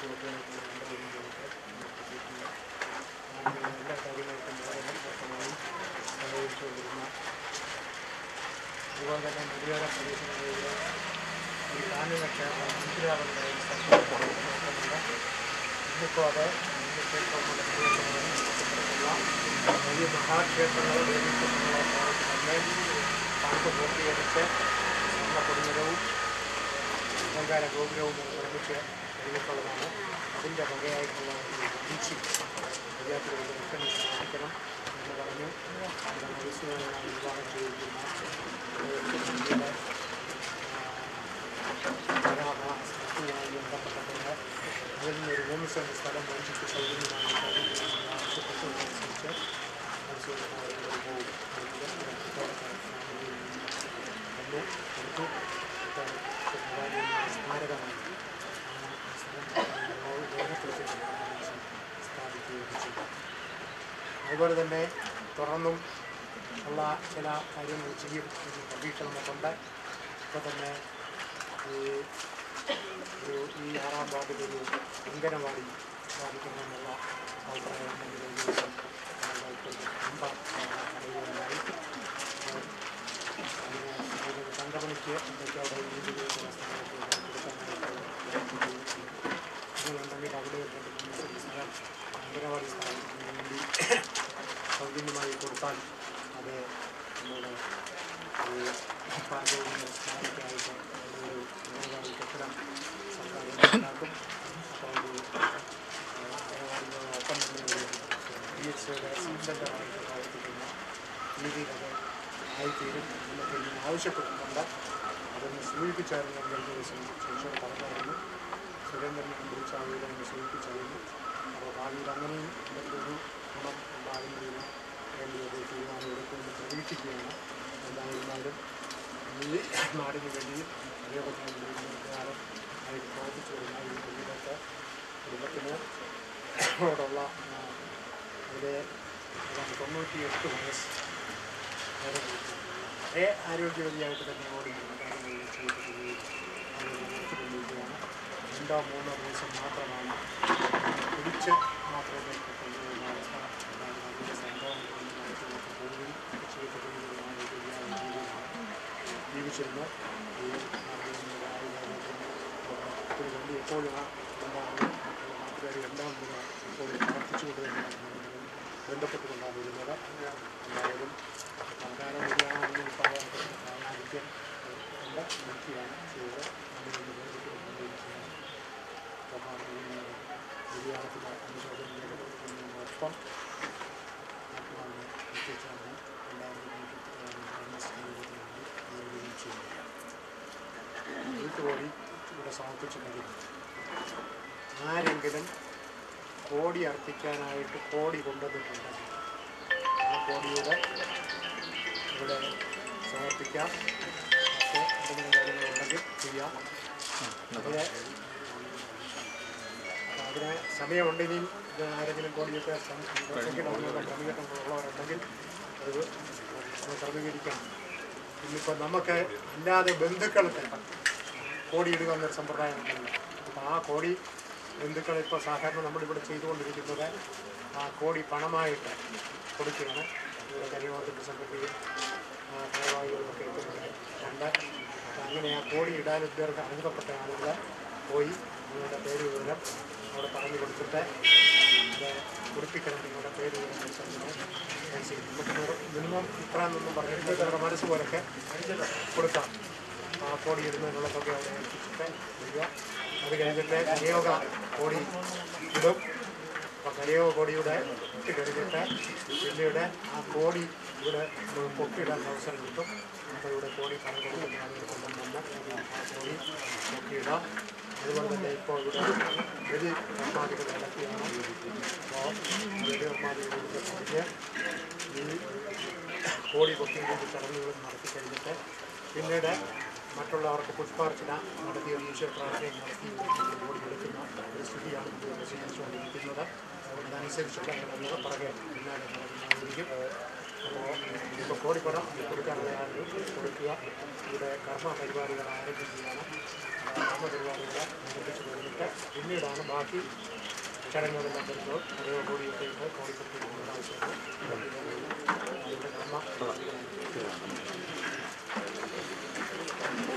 എല്ലാ കാര്യങ്ങൾക്കും വളരെ വ്യക്തമായി സഹകരിച്ചുകൊണ്ടിരുന്ന അതുപോലെ തന്നെ മലയോര പ്രദേശങ്ങളിലെ കാഞ്ഞിര ക്ഷേത്രം മന്ത്രിയാവുന്ന ഇന്നിപ്പോൾ അത് വലിയ മഹാക്ഷേത്രങ്ങളെ പോലെ തന്നെ പണിത് പൂർത്തീകരിച്ച് സ്വർണ കൊടിമരവും അലങ്കാര ഗോപുരവും നിർമ്മിച്ച് കഴിഞ്ഞിട്ടുള്ളതാണ് അതിൻ്റെ വകയായിട്ടുള്ള ഒരു ബീച്ച് വിദ്യാർത്ഥികളുടെ മുഖ്യം സ്ഥാപിക്കണം എന്ന് പറഞ്ഞു നമ്മുടെ മത്സ്യമായി വിവാഹം ചെയ്തിരിക്കുന്ന ഇന്ത്യയുടെ സ്ഥലത്തുമായി ബന്ധപ്പെട്ടിട്ടുണ്ട് അതിൽ നിന്നൊരു മൂന്ന് സെൻറ്റ് സ്ഥലം വാങ്ങിച്ചിട്ട് സൗകര്യമായി ആവശ്യപ്പെട്ടതനുസരിച്ച് മത്സ്യമായി അതുപോലെ തന്നെ തുടർന്നും ഉള്ള ചില കാര്യങ്ങൾ ചെയ്യും എന്ന് പ്രതീക്ഷ നമുക്കുണ്ട്. ഇപ്പോൾ തന്നെ ഈ ഒരു ഈ ആറാം വാർഡിലൊരു അംഗനവാടി സ്ഥാപിക്കണമെന്നുള്ള അഭിപ്രായം ഉണ്ടെങ്കിൽ എന്തൊക്കെയാണ് ഈ രീതിയിൽ കൊടുക്കാനായിട്ട് ഇങ്ങനെയുണ്ടെങ്കിൽ അവിടെ ഒരു രണ്ട് മൂന്ന് സെന്റ് സ്ഥലം അങ്കനവാടി സ്ഥാപനത്തിന് വേണ്ടി സൗജന്യമായി കൊടുത്താൽ അത് നമ്മുടെ പാചകത്തിന് സ്ഥാപിക്കായിട്ട് ഒരു അംഗനവാടി കെട്ടിടം സർക്കാർ ഉണ്ടാക്കും അപ്പോൾ ഒരു അങ്കനവാടിയോടൊപ്പം തന്നെ പി എച്ച് സിയുടെ സെന്ററായിട്ട് പ്രവർത്തിക്കുന്ന രീതിയിലത് ആയിത്തീരും എന്നൊക്കെ ഇനി ആവശ്യപ്പെടുന്നുണ്ട് അതൊന്ന് സൂചിപ്പിച്ചായിരുന്നു രണ്ടു ദിവസം ശേഷം പറഞ്ഞായിരുന്നു സുരേന്ദ്രനെ വിളിച്ച ആളുകളെ സൂചിപ്പിച്ചായിരുന്നു ഭാവിയിൽ അങ്ങനെയും ഇതൊരു ഗുണം ഉണ്ടാകുന്നതിന് വേണ്ടിയത് ഒരു തീരുമാനം എടുക്കുമെന്ന് പ്രതീക്ഷിക്കുകയാണ് എന്തായിരുന്നാലും ഈ നാടിന് വേണ്ടിയും അതേപോലെ കാലം അതിൽ പ്രവർത്തിച്ചു വരുന്ന ഈ കുടുംബത്തെ കുടുംബത്തിന് ോടുള്ള അതിലെ തൊണ്ണൂറ്റി എട്ട് വയസ്സ് വളരെ ആരോഗ്യവതിയായിട്ട് തന്നെ ഓടി കാര്യങ്ങളിൽ ചെയ്തിരിക്കുകയും രണ്ടോ മൂന്നോ ദിവസം മാത്രമാണ് കുടിച്ച് മാത്രമേ ജീവിച്ചിരുന്നു എപ്പോഴും ആ നാട്ടുകാർ കൂടെ എപ്പോഴും പ്രവർത്തിച്ചുകൊണ്ട് തന്നെയാണ് ബന്ധപ്പെട്ടുകൊണ്ടാണ് വരുന്നത് എന്തായാലും പറയാൻ പറ്റില്ല ആരോഗ്യം ഉണ്ട് നിൽക്കുകയാണ് ചെയ്തത് അതിനുവേണ്ടി ബന്ധപ്പെട്ടുകൊണ്ടിരിക്കുകയാണ് ചെയ്യുന്നത് ഇവിടെ ആരെങ്കിലും കോടി അർപ്പിക്കാനായിട്ട് കോടി കൊണ്ടുവന്നിട്ടുണ്ടെങ്കിൽ ആ കോടിയുടെ ഇവിടെ സമർപ്പിക്കാം. പക്ഷേ എന്തെങ്കിലും കാര്യങ്ങളുണ്ടെങ്കിൽ ചെയ്യാം. അതിലെ അതിന് സമയമുണ്ട് ഇനിയും. ആരെങ്കിലും കോടിയൊക്കെ ക്രമീകരണങ്ങളുള്ളവരുണ്ടെങ്കിൽ അത് ക്രമീകരിക്കണം ഇന്നിപ്പോൾ നമുക്ക് അല്ലാതെ ബന്ധുക്കൾക്ക് കോടി ഇടുക എന്നൊരു സമ്പ്രദായം ഉണ്ടല്ലോ. അപ്പോൾ ആ കോടി ബന്ധുക്കൾ ഇപ്പോൾ സാധാരണ നമ്മളിവിടെ ചെയ്തുകൊണ്ടിരിക്കുന്നത് ആ കോടി പണമായിട്ട് കൊടുക്കുകയാണ്. ഇവിടെ കരിയോഗത്തിന്റെ സെക്രട്ടറിയും ഭാരവാഹികളുമൊക്കെ എത്തുന്നത് അപ്പോൾ അങ്ങനെ ആ കോടി ഇടാൻ അനുഭവപ്പെട്ട ആളുകൾ പോയി. നിങ്ങളുടെ പേര് വിവരം. അവിടെ പറഞ്ഞു കൊടുത്തിട്ട് കുറിപ്പിക്കണം നിങ്ങളുടെ പേര് നമുക്ക് മിനിമം ഇത്ര എന്നൊന്നും പറഞ്ഞിട്ട് നിങ്ങളുടെ മനസ്സ് പോലൊക്കെ കൊടുക്കാം. ആ കോടി ഇടുന്നതിനുള്ള തുക അവിടെ ഏൽപ്പിച്ചിട്ട് വരിക അത് കഴിഞ്ഞിട്ട് കരയോഗ കോടി ഇടും. അപ്പോൾ കരയോഗ കോടിയുടെ ഇട്ട് കഴിഞ്ഞിട്ട് പിന്നീട് ആ കോടി ഇവിടെ പൊക്കിയിടാൻ അവസരം കിട്ടും. അപ്പോൾ ഇവിടെ കോടി പറഞ്ഞു കൊടുക്കുന്ന ആളുകൾക്കെല്ലാം വന്ന് ആ കോടി പൊക്കിയിടാം. അതുപോലെ തന്നെ ഇപ്പോൾ ഇവിടെ വലിയ നിർമ്മാതികൾ നടക്കുകയാണ് അപ്പോൾ വലിയ നിർമ്മാതികളുടെ പറഞ്ഞ് ഈ കോടി പൊക്കിയിടുന്ന ചടങ്ങുകൾ നടത്തി കഴിഞ്ഞിട്ട് പിന്നീട് മറ്റുള്ളവർക്ക് പുഷ്പാർച്ചന നടത്തി ഒരു ഈശ്വര പ്രാർത്ഥനയും നടത്തി ഓടി എടുക്കുന്ന ഒരു സ്ഥിതിയാണ് സ്വീകരിച്ചുകൊണ്ടിരിക്കുന്നത് അതനുസരിച്ചുള്ള ഇടങ്ങൾ പുറകെ പിന്നാലെ നടക്കുന്നതായിരിക്കും ഇപ്പോൾ കോടിപ്പണം കൊടുക്കാനുള്ള കൊടുക്കുക ഇവിടെ കർമ്മ പരിപാടികൾ ആരംഭിക്കുകയാണ് പിന്നീടാണ് ബാക്കി ചടങ്ങുകളെല്ലാം വരുമ്പോൾ ഓരോ കോടിയൊക്കെ ഇട്ട് കോടിപ്പറ്റി ആവശ്യമാണ് അതിന്റെ കർമ്മ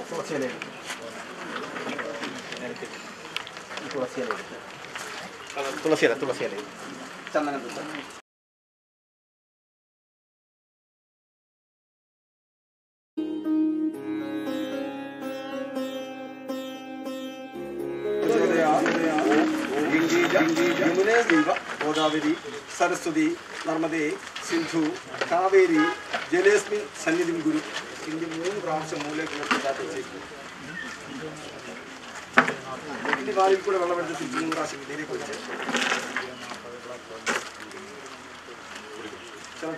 തുളസിയില തുളസിയില തുളസിയില തുളസിയില. ചന്ദനം സരസ്വതി നർമ്മദേ സിന്ധു കാവേരി ജലേസ്മിൻ സന്നിധിം ഗുരു. ഇന്ത്യ മൂന്ന് പ്രാവശ്യം ഇനി വാലിൽ കൂടെ വെള്ളമെടുത്ത് മൂന്ന് പ്രാവശ്യം ഇതിലേക്ക് വെച്ച്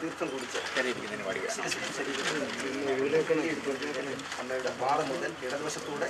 തീർത്ഥം കുടിച്ച്. അമ്മയുടെ പാറ മുതൽ ഇടതുവശത്തൂടെ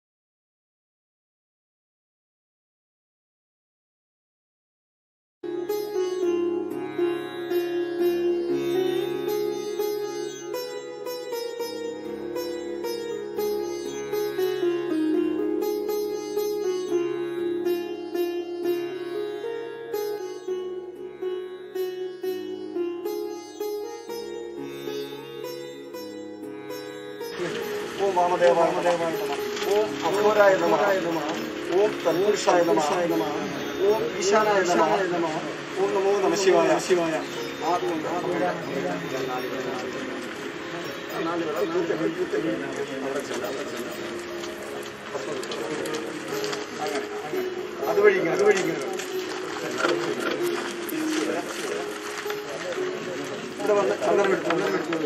അഘോരായ നമ. ഓം തന്മൂഷായ നമ. ഓം ഈശാനായ നമ. ഓം നമോ നമ ശിവായ. ശിവായ അതുവഴി അതുവഴി. ഇവിടെ വന്ന് ചന്ദനം എടുത്തു ചന്ദനം എടുത്തു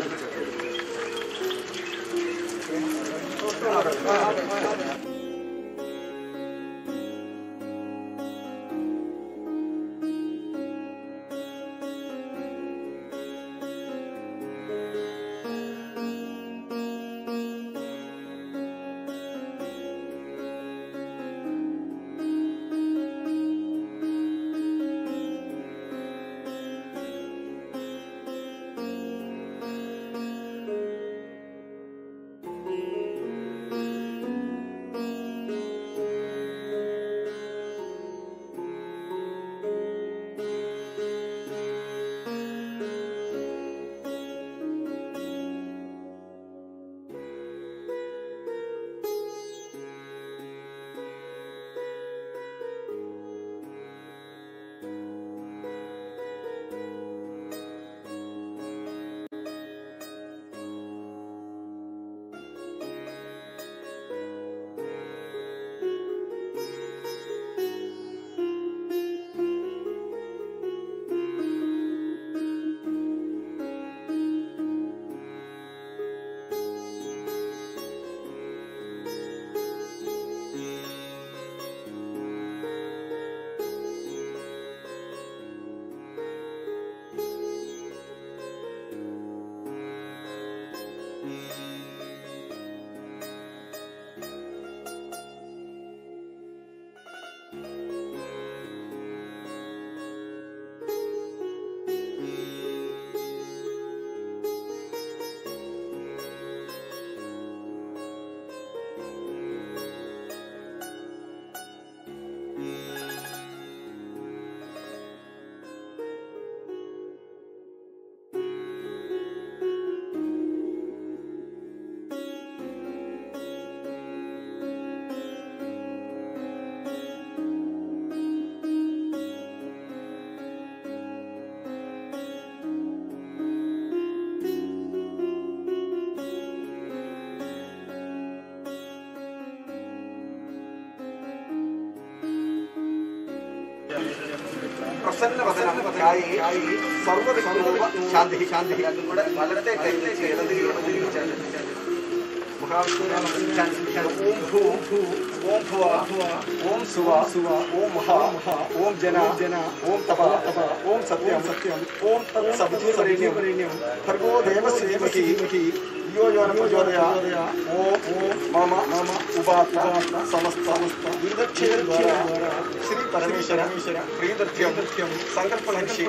പ്രസന്നവദനായി സർവവിഘ്നോപ ശാന്തി ശാന്തി. കൂടെ വലത്തെ കൈ ഇടത് മഹാവിഷ്ണു ഭൂ ഭൂ ओम भुवा, ओम सुवा सुवा ओम हा, ओम जना जना ओम तपा तपा ओम सत्यम सत्यम ओम तत् सब्ज़ी परिण्यम परिण्यम खरगो देव सेव की की यो यो नमो जोदया ओम मम मम उपात्ता समस्त समस्त विदक्षेर द्वारा श्री परमेश्वर प्रियदर्थ्यं सङ्कल्पलक्षि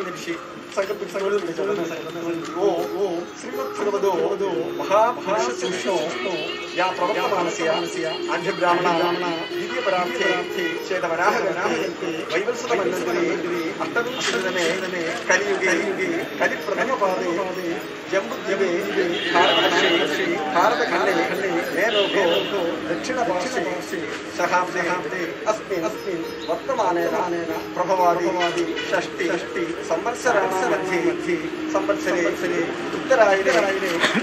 सङ्कल्पितसङ्कल्पितो श्रीमत्सर्वदो महाभारतविष्णो സങ്കല്പിച്ച് തൊഴിൽ പിടിച്ചത് ഓ ഓ ശ്രീമദ് ഭഗവതോ മഹാഭാഷോ യാ പ്രവർത്തമാനസ്യ ആഢ്യബ്രാഹ്മണ ദിവ്യപരാർത്ഥേ ചേതവരാഹരനാഹരത്തെ വൈവത്സതമന്നന്തിരി അഷ്ടവിംശതമേ കലിയുഗേ കലിപ്രഥമപാദേ ജംബുദ്വേ ഭാരതകർഷേ ഭാരതഖണ്ഡേ നേരോഗോ ദക്ഷിണപാർശ്വേ സഹാബ്ദേ അസ്മിൻ അസ്മിൻ വർത്തമാനേന പ്രഭവാദി ഷഷ്ടി ഷഷ്ടി സംവത്സരാണമധ്യേ സംവത്സരേ ഉത്തരായിരേ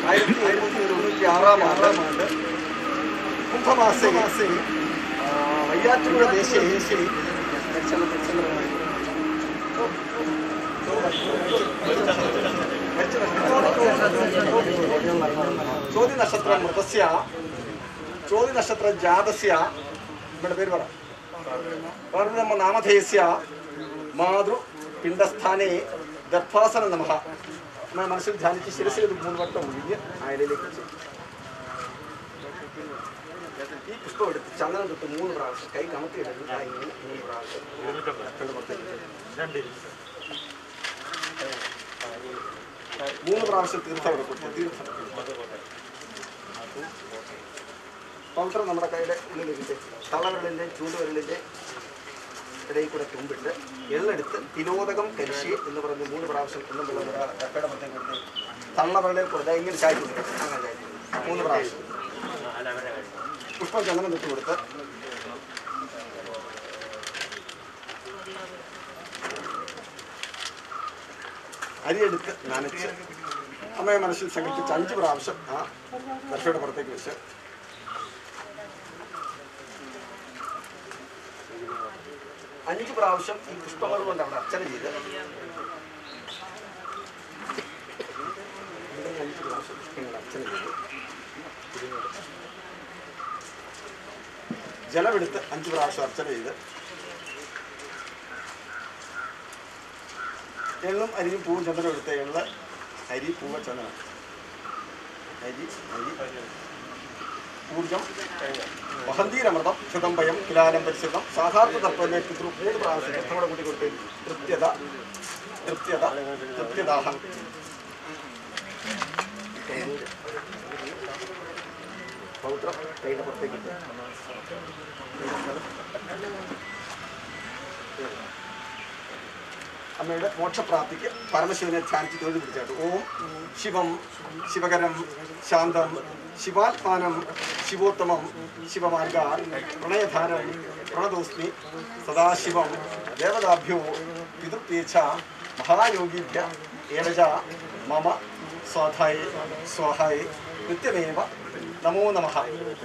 ആയിരത്തി എഴുന്നൂറ്റി തൊണ്ണൂറ്റി ആറാം ആണ്ട് കുംഭമാസേ മാസേ വയ്യാറ്റുപുഴ ദേശേ ദേശേ ചോദ്യ നക്ഷത്രം മൃതസ്യ ചോദ്യ നക്ഷത്ര ജാതസ്യ ഇവിടെ പേര് പറ പാർവതമ്മ നാമധേയസ്യ മാതൃ പിണ്ഡസ്ഥാനെ ദർഭാസന നമഃ എന്നാ മനസ്സിൽ ധ്യാനിച്ച് ശിരസിൽ ഇത് മൂന്ന് വട്ടം ഒഴിഞ്ഞ് അയലിലേക്ക് വെച്ച് പുഷ്പം എടുത്ത് ചന്ദനം തൊട്ട് മൂന്ന് പ്രാവശ്യം കൈ കമത്തി മൂന്ന് പ്രാവശ്യം. മൂന്ന് പ്രാവശ്യം തീർത്ഥം പൗത്രം നമ്മുടെ കൈയുടെ ഉള്ളിലിട്ട് തള്ളവിരലിന്റെ ചൂണ്ടുവിരലിന്റെ ഇടയിൽ കൂടെ തുമ്പിട്ട് എള്ളെടുത്ത് തിലോദകം കരിശി എന്ന് പറഞ്ഞ് മൂന്ന് പ്രാവശ്യം എന്നും വെള്ളം കപ്പയുടെ മൊത്തം കൊടുത്ത് തള്ളവിരലിൽ കൊടുത്ത് ഇങ്ങനെ ചായ കൊടുക്കും അങ്ങനെ. മൂന്ന് പ്രാവശ്യം. പുഷ്പം ചന്ദനം തൊട്ട് കൊടുത്ത്. അരിയെടുത്ത് നനച്ച് അമ്മയെ മനസ്സിൽ സങ്കല്പിച്ച് അഞ്ച് പ്രാവശ്യം ആ കർഷയുടെ പുറത്തേക്ക് വെച്ച്. അഞ്ച് പ്രാവശ്യം ഈ പുഷ്പങ്ങൾ കൊണ്ട് അവിടെ അർച്ചന ചെയ്ത്. അഞ്ച് പ്രാവശ്യം പുഷ്പങ്ങൾ അർച്ചന ചെയ്ത്. ജലമെടുത്ത് അഞ്ച് പ്രാവശ്യം അർച്ചന ചെയ്ത് എള്ളും അരിയും പൂവും ചന്ദനം എടുത്ത് എള്ള് അരി പൂവ ചന്ദനം. അരി അരി. ഊർജം. വഹന്തീരമൃതം ക്ഷുതംബയം കിലാലം പരിശുദ്ധം. സാധാരണ തർപ്പനെ മൂന്ന് പ്രാവശ്യം നമ്മുടെ കൂട്ടി കൊടുത്ത് കൃത്യത കൃത്യത കൃത്യദാഹം പൗത്രം കൈയുടെ പുറത്തേക്ക്. അമ്മയുടെ മോക്ഷപ്രാപ്തിക്ക് പരമശിവനെ ധ്യാനിച്ച് തൊഴിൽ പിടിച്ചാട്ട് ഓം ശിവം ശിവകരം ശാന്തം ശിവാത്മാനം ശിവോത്തമം ശിവമാർഗ പ്രണയധാരം പ്രണദോസ്മി സദാശിവം ദേവതാഭ്യോ പിതൃപ്യേച്ഛ മഹായോഗിഭ്യ ഏവജ മമ സ്വാധായ സ്വാഹായ നിത്യമേവ നമോ നമ.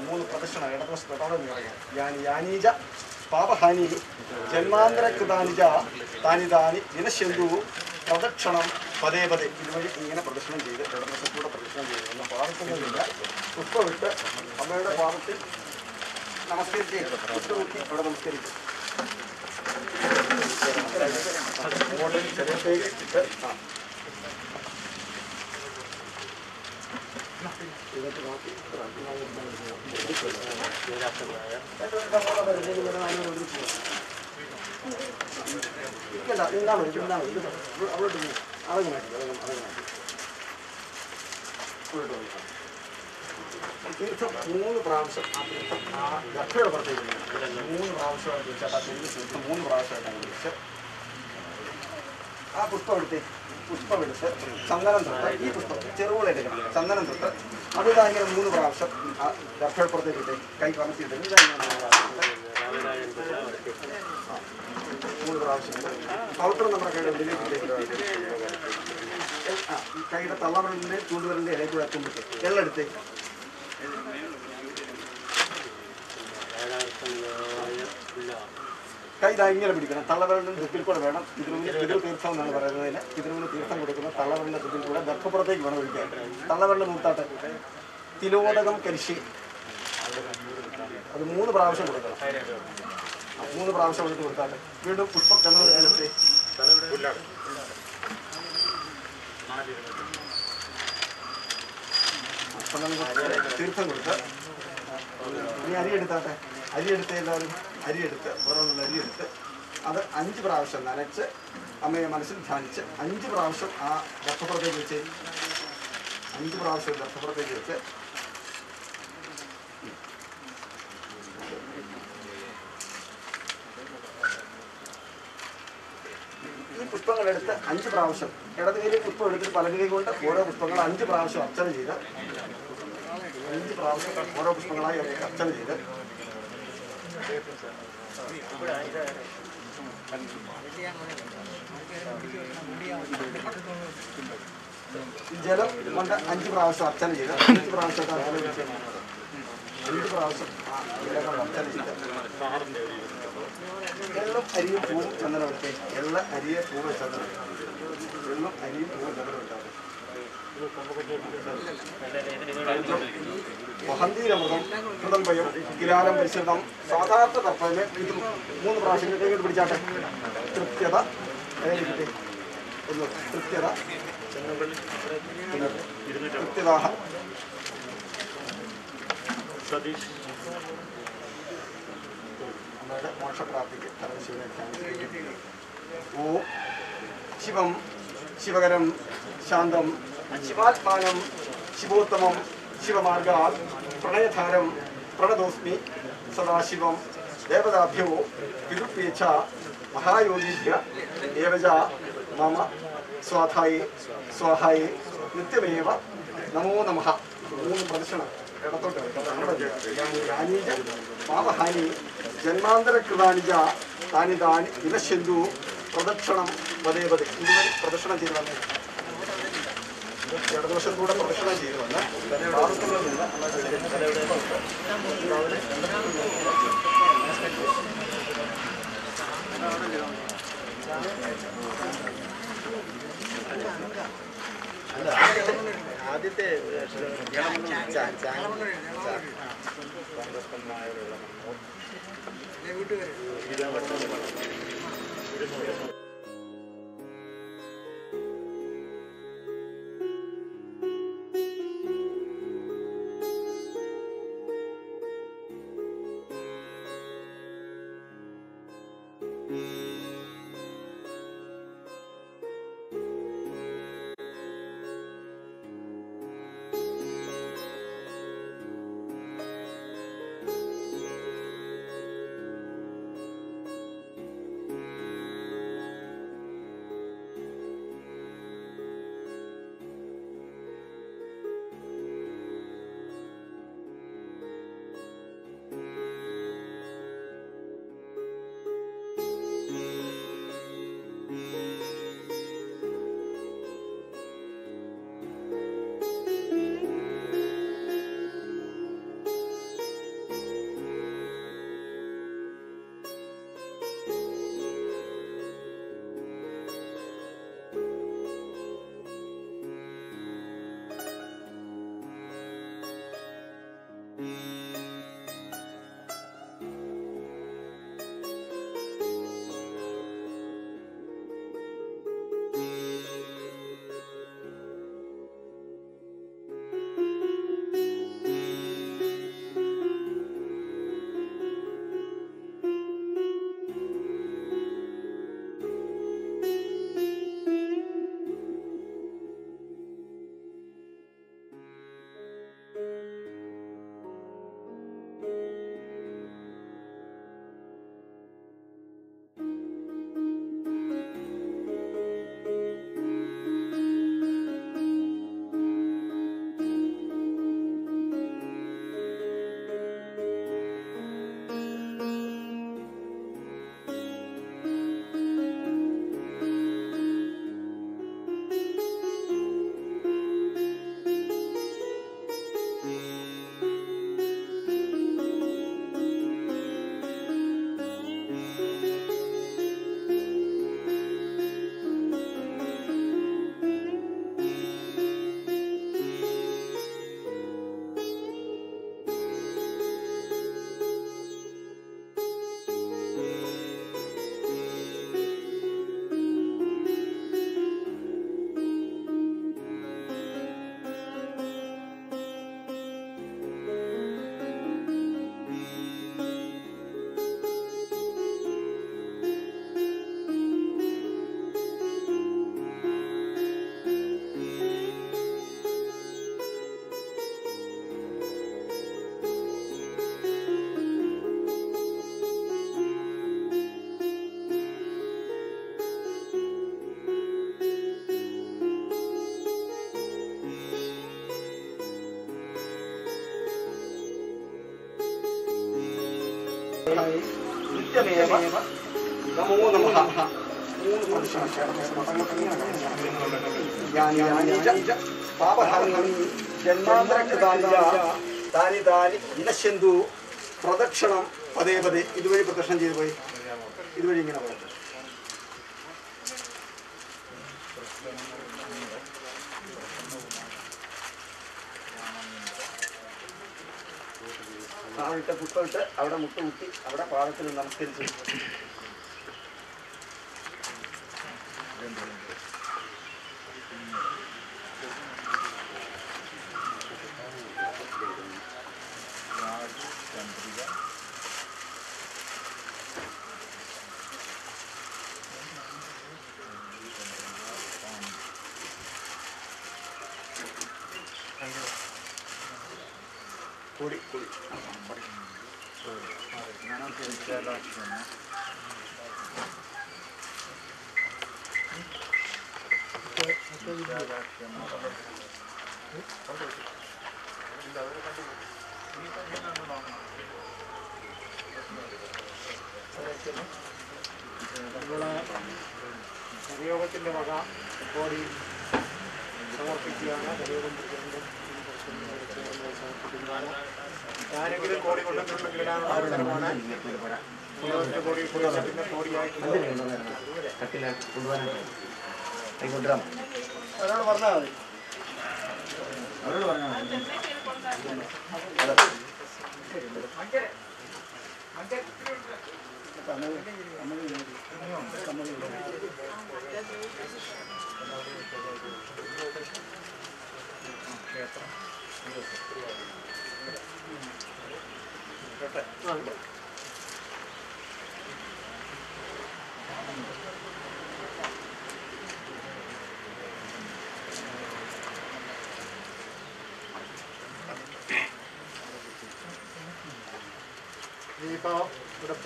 മൂന്ന് പ്രദക്ഷിണ ഇടതുവശത്തോടെ യാനി യാനീജ പാപഹാനി ജന്മാന്തരകൃതാനി കൃതാനിജ താനി താനി ദിനശന്തു പ്രദക്ഷിണം പതേ പതേ. ഇതുവഴി ഇങ്ങനെ പ്രദക്ഷിണം ചെയ്ത് ഇടതുവശത്തൂടെ പ്രദക്ഷിണം ചെയ്ത്. ഒന്നും പാദത്തൊന്നുമില്ല പുഷ്പമിട്ട് അമ്മയുടെ പാദത്തിൽ നമസ്കരിച്ച് പുഷ്പമുക്കി അവിടെ നമസ്കരിക്കും. അങ്ങോട്ട് ചെറിയ ഇട്ട് ആ. മൂന്ന് പ്രാവശ്യം ആ തീർത്ഥം പുറത്തേക്ക്. മൂന്ന് പ്രാവശ്യമായിട്ട് വെച്ചാൽ ആ തെരുവ് തീർത്ഥം മൂന്ന് പ്രാവശ്യമായിട്ടാണ് വിളിച്ച് ആ പുഷ്പം എടുത്ത് പുഷ്പം എടുത്ത് ചന്ദനം തൊട്ട് ഈ പുഷ്പം എടുക്കണം ചന്ദനം തൊട്ട് അത് ഭയങ്കര മൂന്ന് പ്രാവശ്യം ഇട്ട് കൈ ഇങ്ങനെ മൂന്ന് പ്രാവശ്യം. പൗത്രം നമ്മുടെ കൈയുടെ ഉള്ളിലേക്ക് കൈയുടെ തള്ളവരലിന്റെ ചൂണ്ടുവരലിന്റെ ഇടയിൽ കൂടെ തുമ്പിട്ട് എള്ളെടുത്ത് കൈ ഇതാ ഇങ്ങനെ പിടിക്കണം. തള്ളവരലിന്റെ ദുഃഖിൽ കൂടെ വേണം. പിതൃവിന് പിതൃ തീർത്ഥം എന്നാണ് പറയുന്നതിന്. പിതൃവിന് തീർത്ഥം കൊടുക്കുന്ന തള്ളവരലിന്റെ ദുഃഖിൽ കൂടെ ദർഭപ്പുറത്തേക്ക് വേണം ഒഴിക്കാൻ. തള്ളവരലിന്റെ നൂത്താട്ട് തിലോദകം കരിശി. അത് മൂന്ന് പ്രാവശ്യം കൊടുക്കണം. മൂന്ന് പ്രാവശ്യം എടുത്ത് കൊടുത്താട്ട് വീണ്ടും പുഷ്പം നേരത്തെ. തീർത്ഥം കൊടുത്ത് അരി എടുത്താട്ടെ? അരി എടുത്ത് എല്ലാവരും. അരി എടുത്ത് ഓരോന്നുള്ള അരി എടുത്ത് അത് അഞ്ച് പ്രാവശ്യം നനച്ച് അമ്മയെ മനസ്സിൽ ധ്യാനിച്ച് അഞ്ച് പ്രാവശ്യം ആ ഗർഭപ്പുറത്തേക്ക് വെച്ച് അഞ്ച് പ്രാവശ്യം ഗർഭപ്പുറത്തേക്ക് വെച്ച് ഈ പുഷ്പങ്ങളെടുത്ത് അഞ്ച് പ്രാവശ്യം ഇടത് കൈയിൽ പുഷ്പം എടുത്തിട്ട് പല കൈ കൊണ്ട് ഓരോ പുഷ്പങ്ങൾ അഞ്ച് പ്രാവശ്യം അർച്ചന ചെയ്ത് അഞ്ച് പ്രാവശ്യം ഓരോ പുഷ്പങ്ങളായി അർച്ചന ചെയ്ത് ജലം അഞ്ച് പ്രാവശ്യം അർച്ചന ചെയ്ത്. അഞ്ച് പ്രാവശ്യം അഞ്ച് പ്രാവശ്യം ജലം അർച്ചന ചെയ്ത്. എള്ളും അരിയും പൂവും ചന്ദനം വെള്ളം അരിയെ പൂവ് ചന്ദനം വെള്ളം അരിയും പൂവ് ചന്ദനം മഹന്തീരമൃതം ഹൃദംബയം കിലാലം പരിശീലനം സാധാരണ തർപ്പനെ ഇത് മൂന്ന് പ്രാവശ്യം കൈകൊണ്ട് പിടിച്ചാട്ടെ ഏതിരിക്കട്ടെ? ഒന്ന് സതീഷ് അമ്മയുടെ മോക്ഷപ്രാപ്തിക്ക് ധ്യാനിക്കുന്നു. ശിവം ശിവകരം ശാന്തം ശിവാത്മാനം ശിവോത്തമം ശിവമാർഗാൽ പ്രണയധാരം പ്രണതോസ്മി സദാശിവം ദേവതാഭ്യോ പിതൃപ്യേച്ഛ മഹായോഗീഭ്യ ഏവജ മമ സ്വാധായി സ്വാഹായി നിത്യമേവ നമോ നമ. മൂന്ന് പ്രദക്ഷിണം. ഇടത്തോട്ട് യാനീജ പാപഹാനി ജന്മാന്തരകൃതാനിജ താനി താനി പ്രദക്ഷിണം പതേ പതേ ഇതുവരെ പ്രദക്ഷിണം ചെയ്തു ഇടതുവശത്തൂടെ പ്രദക്ഷിണം ചെയ്തു വന്ന് ഭാഗത്തുള്ള നിന്ന് ആദ്യത്തെ ും നിത്യമേവ നമോ പ്രദക്ഷിണം പതേ പതേ ഇതുവഴി പ്രദക്ഷിണം ചെയ്തു പോയി ഇതുവഴി ഇങ്ങനെ പോയി താഴിട്ട് പുഷ്പമിട്ട് അവിടെ മുട്ടുമുട്ടി അവിടെ പാദത്തിൽ നമസ്കരിച്ചു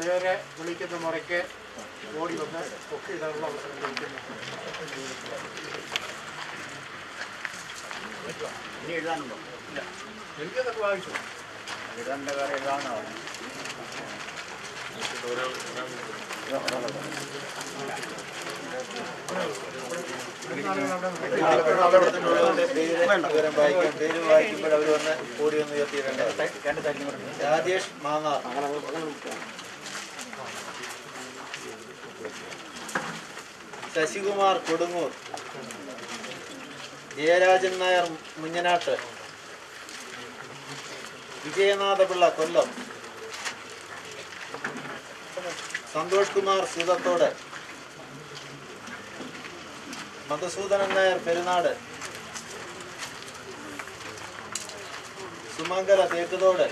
ഇവിടെ വിളിക്കുന്ന മുറയ്ക്ക് ഓടി വന്ന് പൊക്കിയിടാനുള്ള അവസരം ലഭിക്കുന്നു. ഇനി എഴുതാനുണ്ടോ? വായിച്ചു. കാര്യം പേര് വായിക്കുമ്പോൾ അവർ വന്ന് കൂടി വന്ന് ഉയർത്തിയിട്ടുണ്ട് രാജേഷ് മാങ്ങാർ. ശശികുമാർ കൊടുങ്ങൂർ ജയരാജൻ നായർ മുഞ്ഞനാട്ട് വിജയനാഥപിള്ള കൊല്ലം സന്തോഷ് കുമാർ സൂതത്തോട് മധുസൂദനൻ നായർ പെരുന്നാട് സുമംഗല തേക്കുതോട്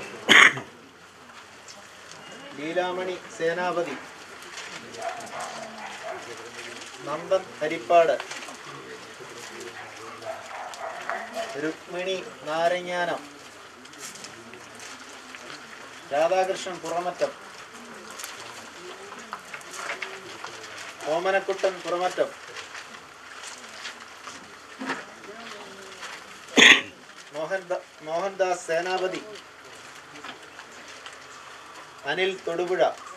ലീലാമണി സേനാപതി നന്ദൻ ഹരിപ്പാട്. രുക്മിണി നാരങ്ങാനം. രാധാകൃഷ്ണൻ പുറമറ്റം. ഓമനക്കുട്ടൻ പുറമറ്റം. മോഹൻ മോഹൻദാസ് സേനാപതി. അനിൽ തൊടുപുഴ.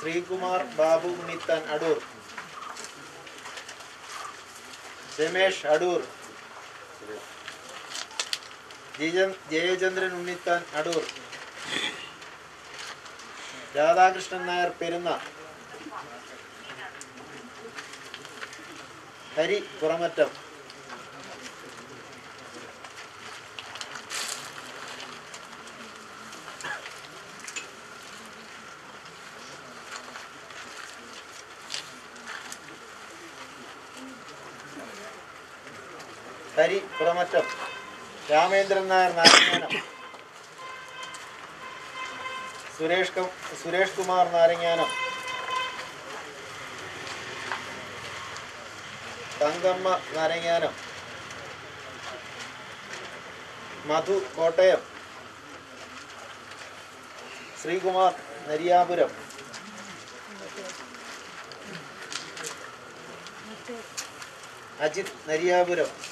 ശ്രീകുമാർ ബാബു ഉണ്ണിത്താൻ അടൂർ. രമേഷ് അടൂർ. ജയ- ജയചന്ദ്രൻ ഉണ്ണിത്താൻ അടൂർ. രാധാകൃഷ്ണൻ നായർ പെരുന്ന. ഹരി പുറമറ്റം. പുറമറ്റം. രാമേന്ദ്രൻ നായർ നാരങ്ങാനം. സുരേഷ് സുരേഷ് കുമാർ നാരങ്ങാനം. തങ്കമ്മ നാരങ്ങാനം. മധു കോട്ടയം. ശ്രീകുമാർ നരിയാപുരം. അജിത് നരിയാപുരം.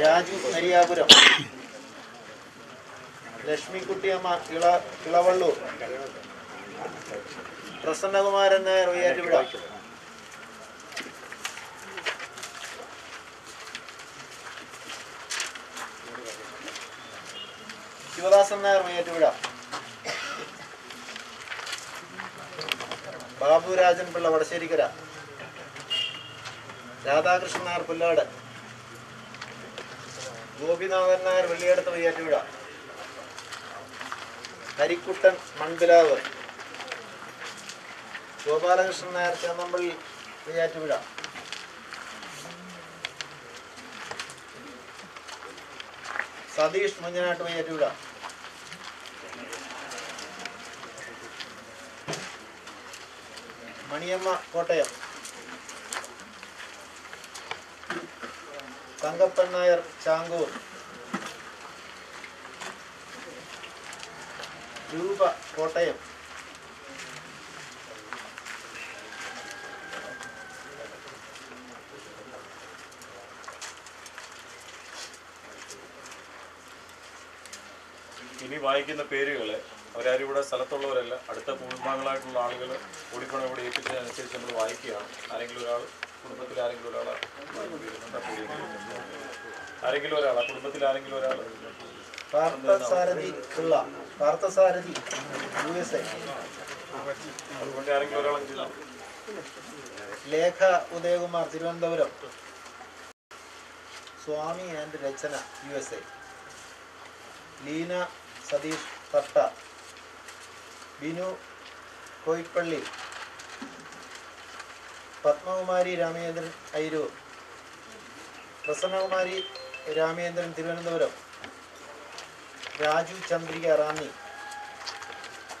രാജു നരിയാപുരം ലക്ഷ്മിക്കുട്ടിയമ്മ ഇള ഇളവള്ളൂർ പ്രസന്നകുമാരൻ നായർ വയ്യാറ്റുവിട ശിവദാസൻ നായർ വയ്യാറ്റുവിട ബാബുരാജൻ പിള്ള വടശ്ശേരിക്കര. രാധാകൃഷ്ണൻ നായർ പുല്ലാട്. ഗോപിനാഥൻ നായർ വെള്ളിയെടുത്ത് വയ്യാറ്റൂഴ ഹരിക്കുട്ടൻ മൺപിലാവ്. ഗോപാലകൃഷ്ണൻ നായർ ചേന്നമ്പള്ളി വയ്യാറ്റൂഴ സതീഷ് മുഞ്ഞനാട്ട് വയ്യാറ്റൂഴ മണിയമ്മ കോട്ടയം. തങ്കപ്പൻ നായർ ചാങ്കൂർ. രൂപ കോട്ടയം. ഇനി വായിക്കുന്ന പേരുകൾ അവരാരും ഇവിടെ സ്ഥലത്തുള്ളവരല്ല. അടുത്ത കുടുംബാംഗങ്ങളായിട്ടുള്ള ആളുകൾ ഓടിപ്പണം ഇവിടെ ഏൽപ്പിച്ചതിനനുസരിച്ച് നമ്മൾ വായിക്കുകയാണ്. ആരെങ്കിലും ഒരാൾ കുടുംബത്തിൽ ആരെങ്കിലും ഒരാൾ ആരെങ്കിലും ഒരാൾ ആ കുടുംബത്തിൽ ആരെങ്കിലും ഒരാൾ Parthasarathy Pillai Parthasarathy U S I അതുകൊണ്ട് ആരെങ്കിലും ഒരാളെ ചെയ്താൽ Lekha Udayakumar Thiruvananthapuram. Swami and Rachana U S A Leena Satheesh Thatta Binu Koyippally. Padmakumari Ramachandran Ayiroor. Prasannakumari Ramendran Thiruvananthapuram. Raju Chandrika Ranni.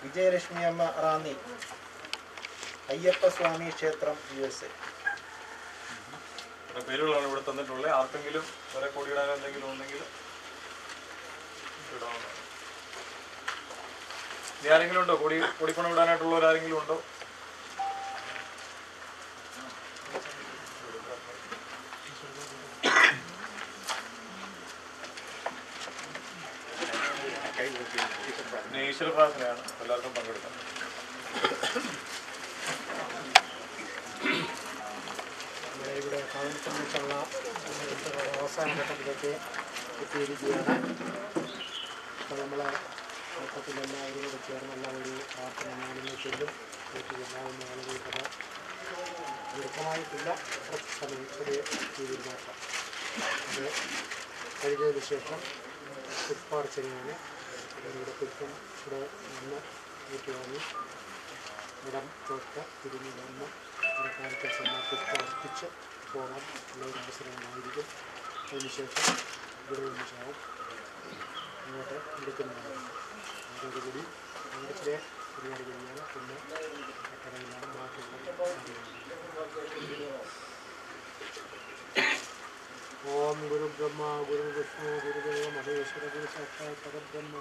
Vijayalakshmi അമ്മ റാന്നി. അയ്യപ്പസ്വാമി ക്ഷേത്രം യു എസ് എ. പേരുകളാണ് ഇവിടെ തന്നിട്ടുള്ളത്. ആർക്കെങ്കിലും വരെ കൊടിയിടാൻ എന്തെങ്കിലും ഉണ്ടെങ്കിൽ ഇടാവുന്നതാണ്. ഇനി ആരെങ്കിലും ഉണ്ടോ? കൊടി കൊടിപ്പണം ഇടാനായിട്ടുള്ളവർ ആരെങ്കിലും ഉണ്ടോ പിന്നെ ഈശ്വര പ്രാർത്ഥനയാണ് എല്ലാവർക്കും പങ്കെടുക്കാം നമ്മുടെ ഇവിടെ സംബന്ധിച്ചുള്ള അവസാന ഘട്ടത്തിലേക്ക് എത്തിയിരിക്കുകയാണ്. അപ്പോൾ മൊത്തത്തിൽ എല്ലാവരും കൂടെ ചേർന്നുള്ള ഒരു പ്രാർത്ഥന വീട്ടിൽ എല്ലാവുന്ന ആളുകൾക്കത് ദീർഘമായിട്ടില്ല അത് കഴിഞ്ഞതിന് ശേഷം പുഷ്പാർച്ചനയാണ്. ഇവിടെ പുഷ്പം ഇവിടെ നിന്ന് ഏറ്റുവാങ്ങി ഇടം തൊട്ട് തിരിഞ്ഞ് വന്ന് ഒരു കാലത്തെ സമയം പുഷ്പർപ്പിച്ച് പോകാൻ ഉള്ള ഒരു അവസരമായിരിക്കും അതിനുശേഷം ഇവിടെ നിന്ന് ചാവും. ഇങ്ങോട്ട് എടുക്കുന്നതാണ്. അതോടുകൂടി ഇവിടുത്തെ പരിപാടി കഴിഞ്ഞാൽ പിന്നെ കടയിലാണ് ബാക്കിയുള്ള ഓം ഗുരു ബ്രഹ്മ ഗുരുദേവ മഹേശ്വര ഗുരു സാക്ഷാത് പരബ്രഹ്മ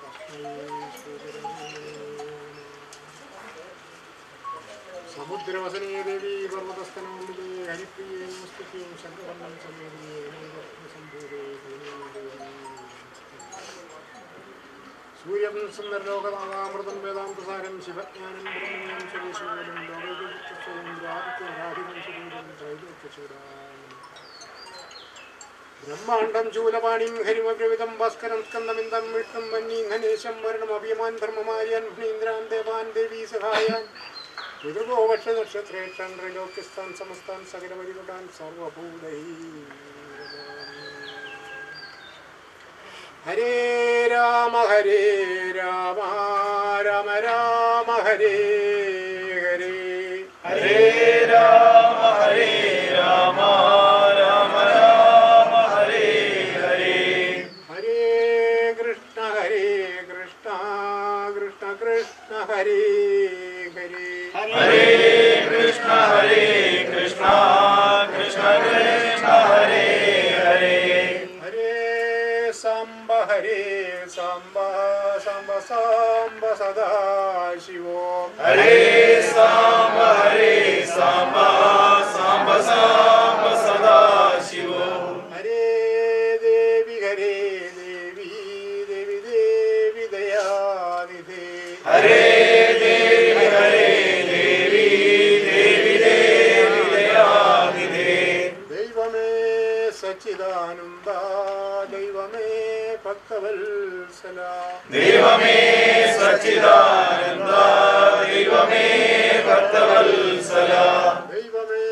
സമുദ്രവസനേ ദേവി പർവതസ്ഥനോമിതേ ഹരിപ്രിയേ നമസ്തുത്യേ ശങ്കരം സമേതേ സംഭൂതേ സൂര്യം സുന്ദരലോകനാഥാമൃതം വേദാന്തസാരം ശിവജ്ഞാനം ബ്രഹ്മജ്ഞാനം ശരീശ്വരം ലോകൈകൃത്യസ്വയം ശരീരം ത്രൈലോക്യചൂടാനം ബ്രഹ്മാണ്ഡം ശൂലപാണിം ഹരിമപ്രവിതം ഭാസ്കരം സ്കന്ദമിന്ദം വിഷ്ണും വന്നീം ഘനേശം വരണം അഭിയമാൻ ധർമ്മമാര്യാൻ ഭീന്ദ്രാൻ ദേവാൻ ദേവീ സഹായാൻ. പിതൃഗോപക്ഷ നക്ഷത്രേക്ഷാൻ ലോകിസ്ഥാൻ സമസ്താൻ സകലപരികുടാൻ സർവഭൂതൈ. Hare Rama Hare Rama Rama Rama Hare. Samba Samba Sada Shivo Hare Samba Hare Samba Samba Samba Sada Shivo Hare Devi Hare Devi Devi Devi Dayani De Hare Devi Hare Devi Devi Devi Dayani De Deva Me Sachidanam ദൈവമേ സച്ചിദാനന്ദ ദൈവമേ ഭക്തവത്സല ദൈവമേ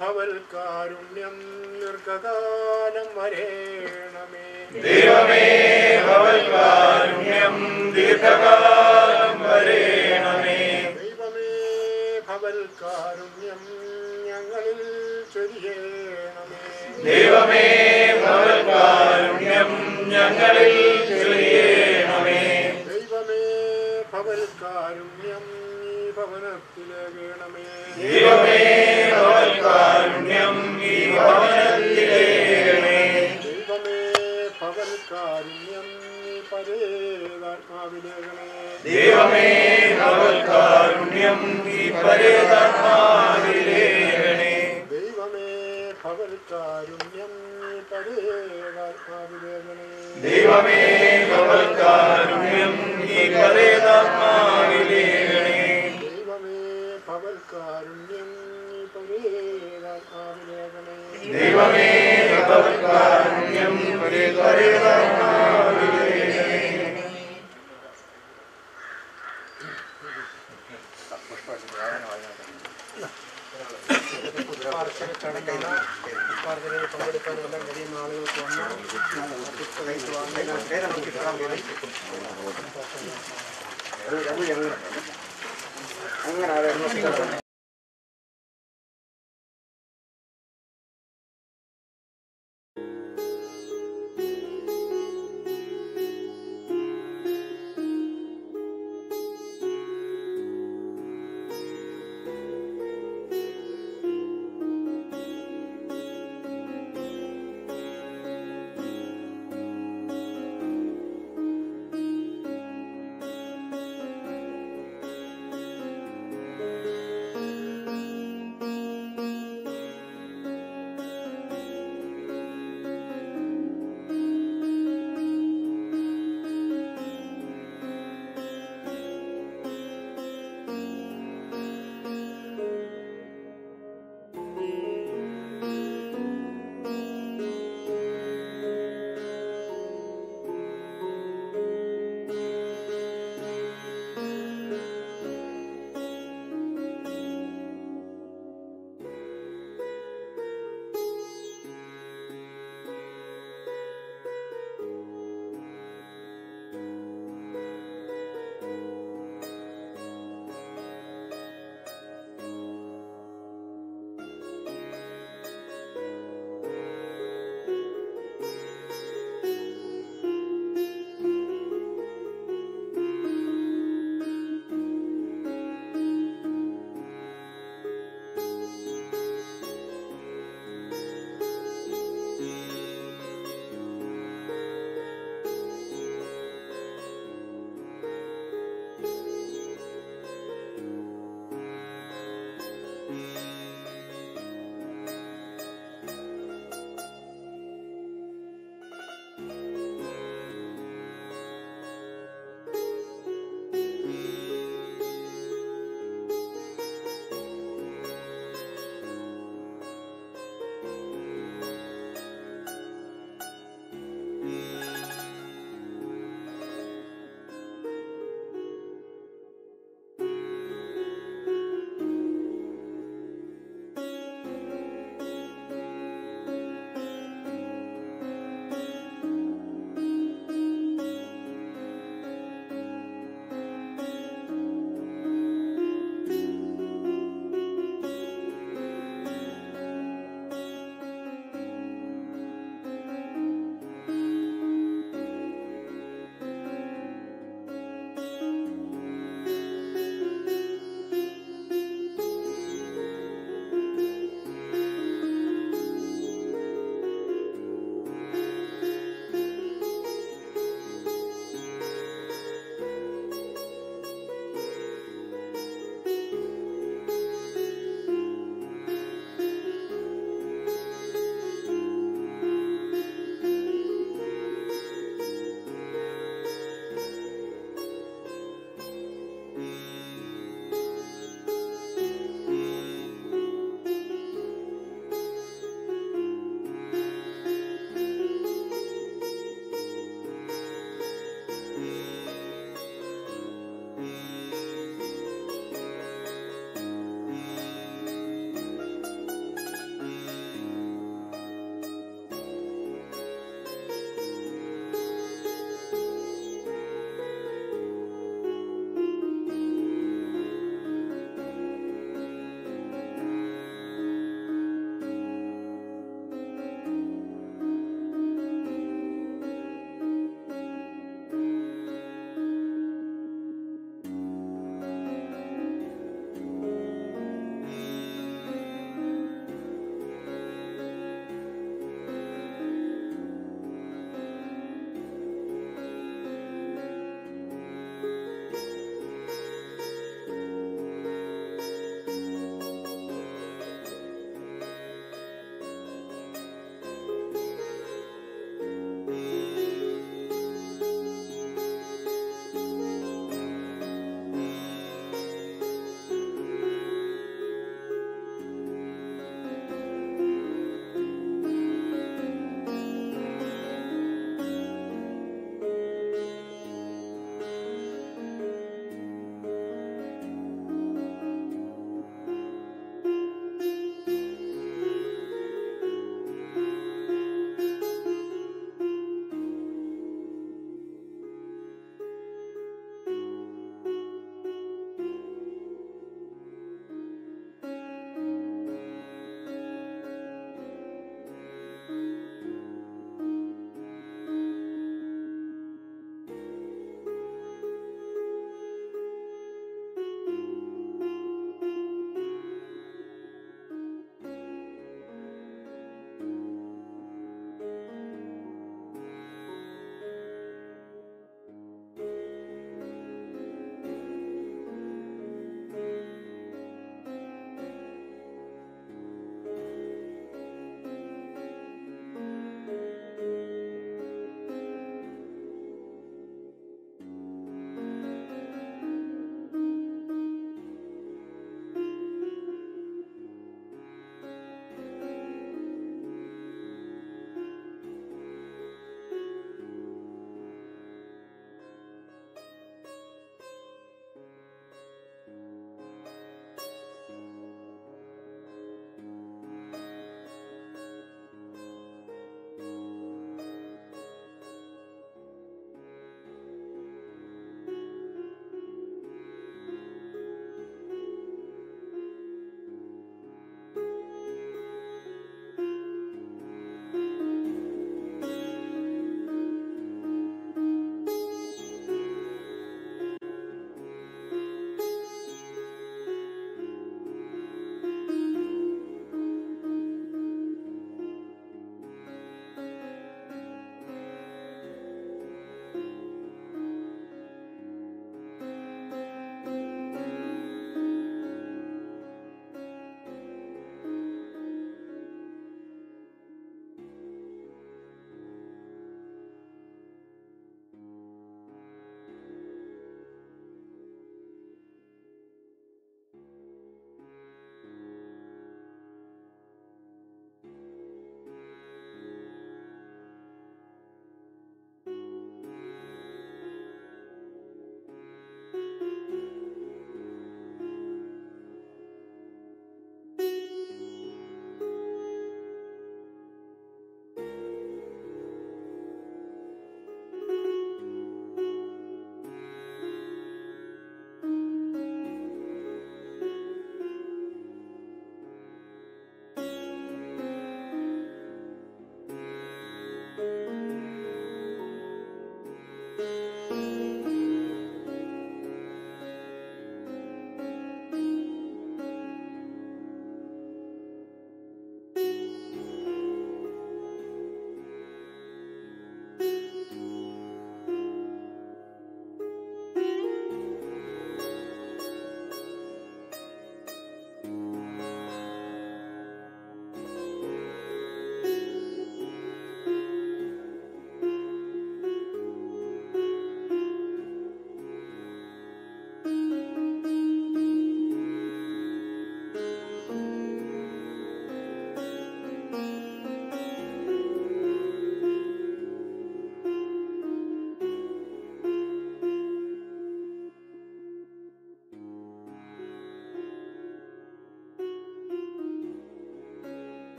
ഭവൽക്കാരുണ്യം ദീർഘകാലം വരേണമേ. ദൈവമേ ഭവൽകാരുണ്യം ദീർഘകാലം വരേണമേ. ദൈവമേ ഭവൽക്കാരുണ്യം ഞങ്ങളിൽ ചൊരിയണമേ. ദൈവമേ ഭവൽകാരുണ്യം ഞങ്ങളിൽ ചൊരിയണമേ ദൈവമേ ഭവൽക്കാരുണ്യം ഈ ഭവനത്തിലേകണമേ ദൈവമേ ഭവൽകാരുണ്യം ഈ ഭവനത്തിലേകണമേ ദൈവമേ ഭവൽക്കാരുണ്യം ഈ പരേതാത്മാവിലേകണേ ദൈവമേ ഭവൽകാരുണ്യം ഈ പരേതാത്മാവിലേകണേ ദൈവമേ ഭവൽക്കാരുണ്യം ഈ പരേതാത്മാവിലേകണേ ദൈവമേ ഭവൽകാരുണ്യം ഈ പരേതാത്മാവിലേകണേ ദൈവമേ ഭവൽക്കാരുണ്യം ഈ പരേതാത്മാവിലേകണേ ദൈവമേ ഭവൽകാരുണ്യം ഈ പരേതാത്മാവിലേകണേ പ്രാർത്ഥന பார்க்கிறேன் பங்கெடுப்பார் எல்லாம் பெரிய ஆளுகளுக்கு வந்தால் அங்கே நான்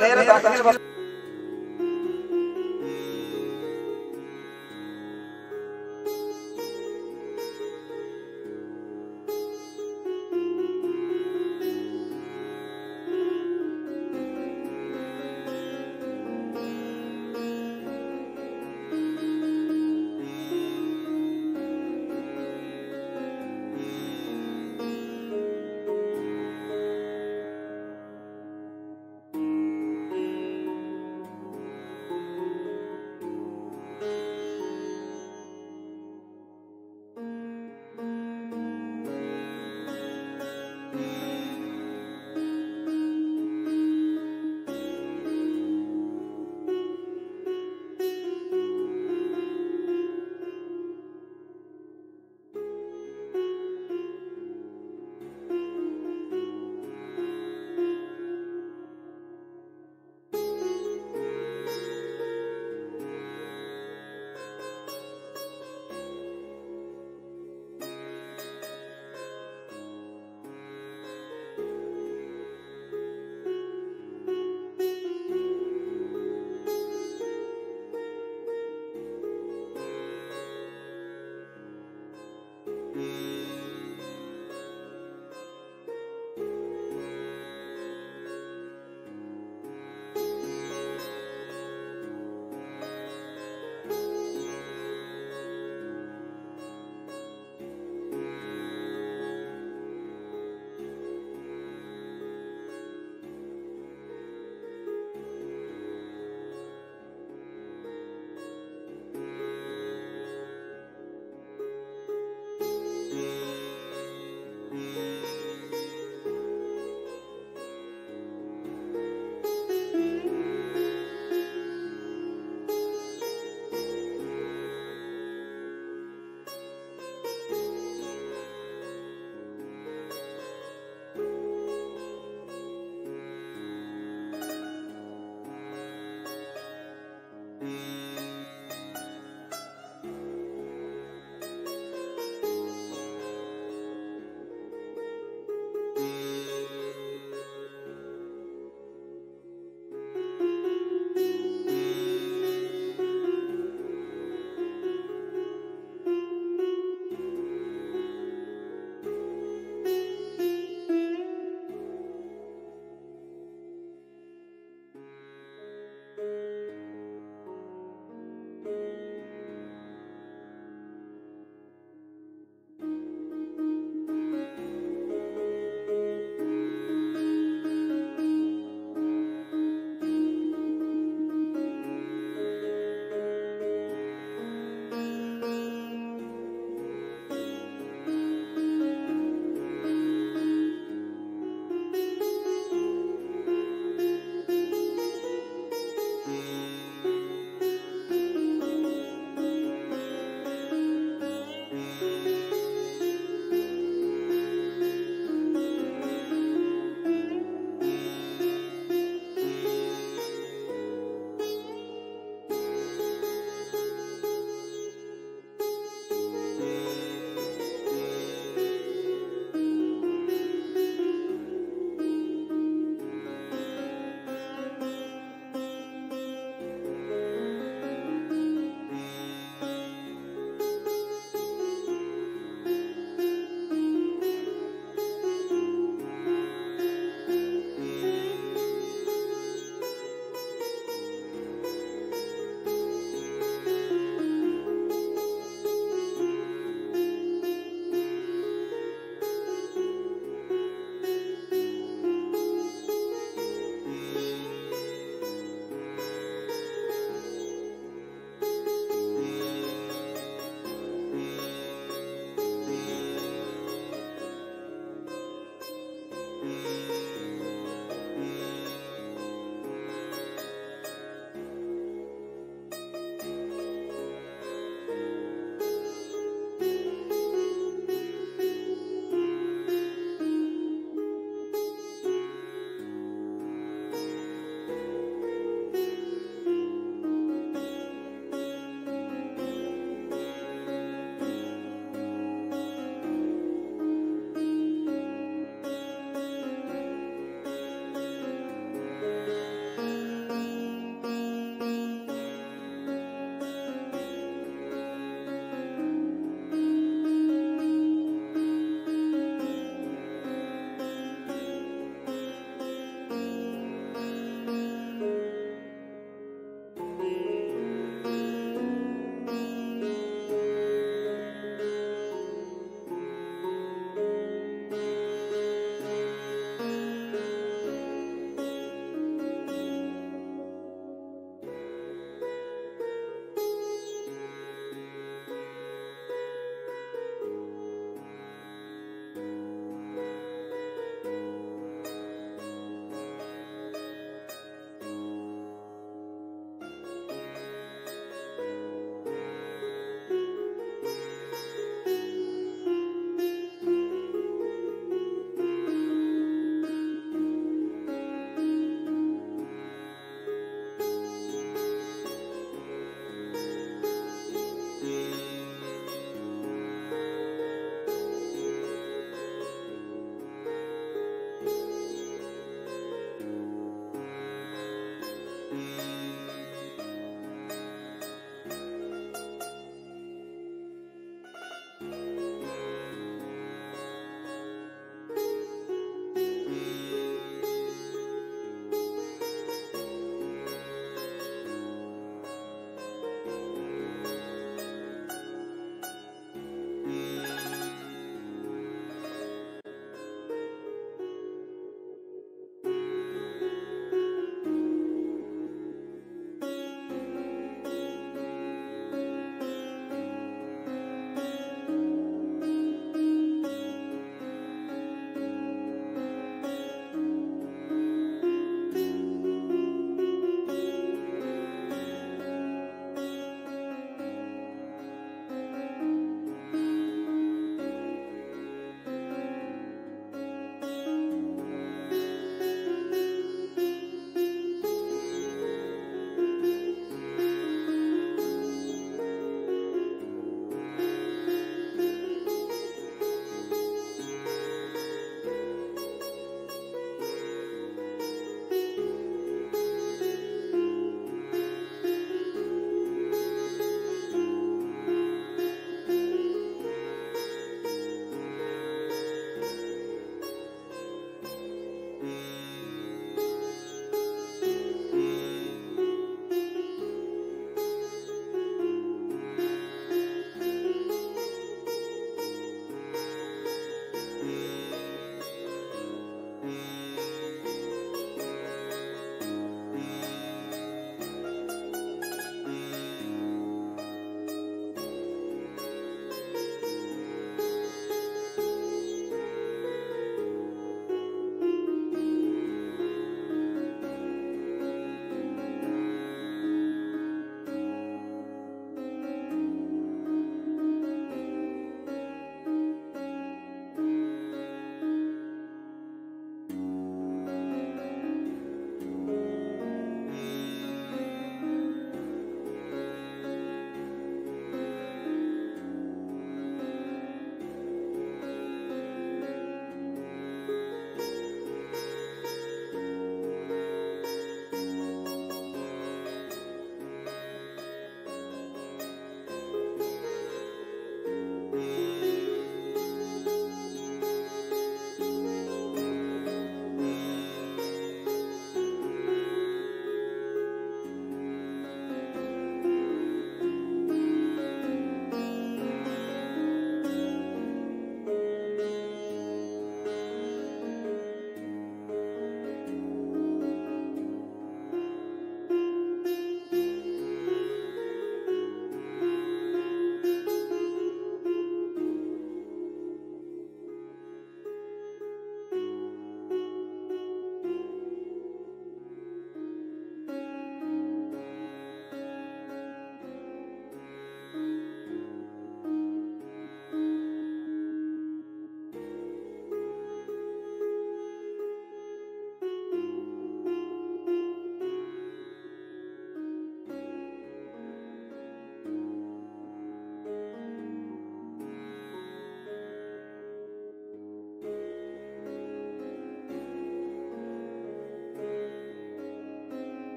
നേരെ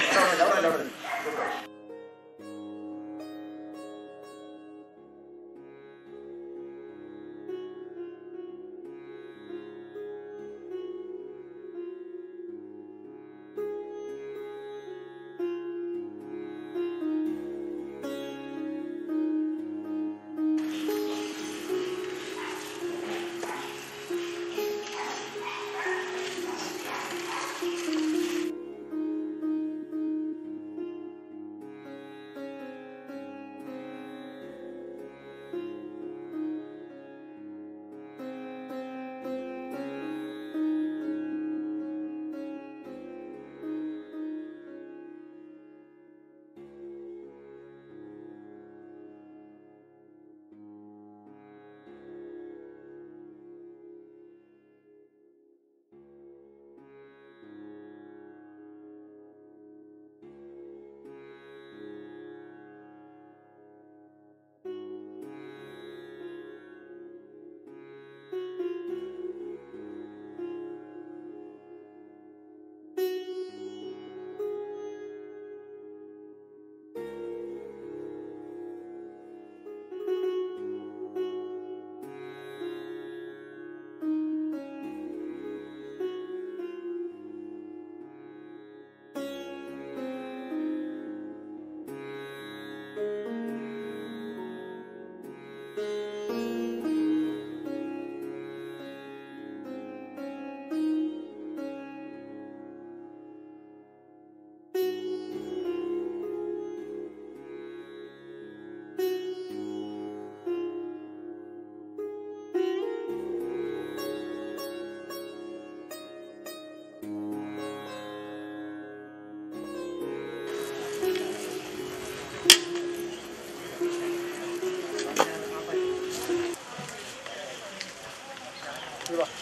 coming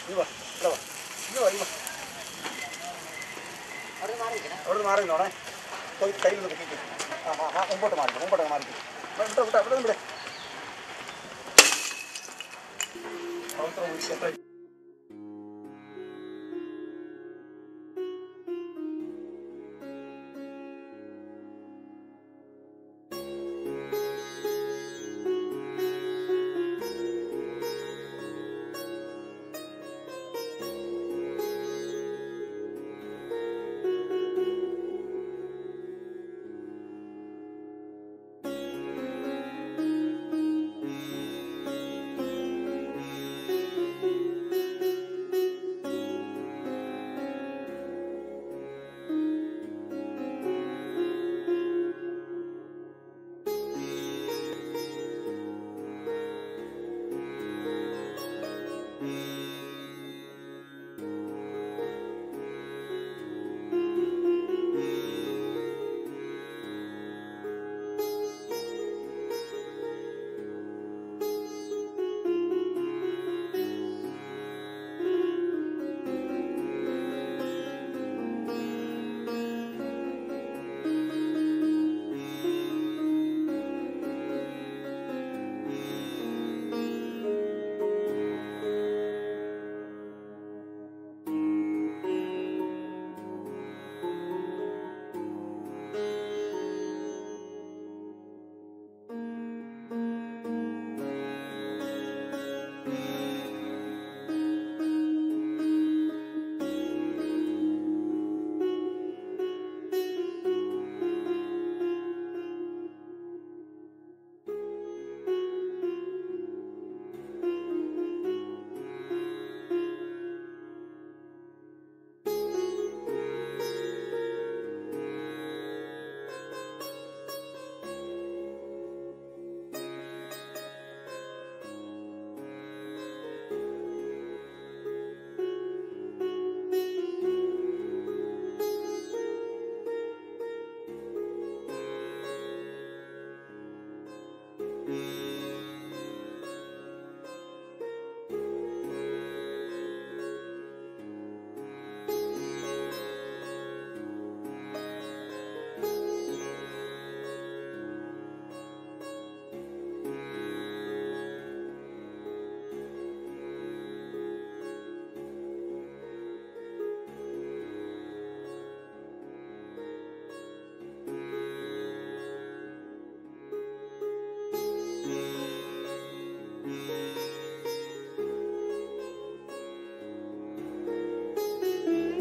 താ- അവിടെ മാറി നോണേ കയ്യിൽ നിന്ന് പൊക്കിക്കും. ആ ആ, ആ മുമ്പോട്ട് മാറിക്കും മുമ്പോട്ട് മാറിക്കും ഇവിടെ ഇവിടെ ഇവിടെ ഇവിടെ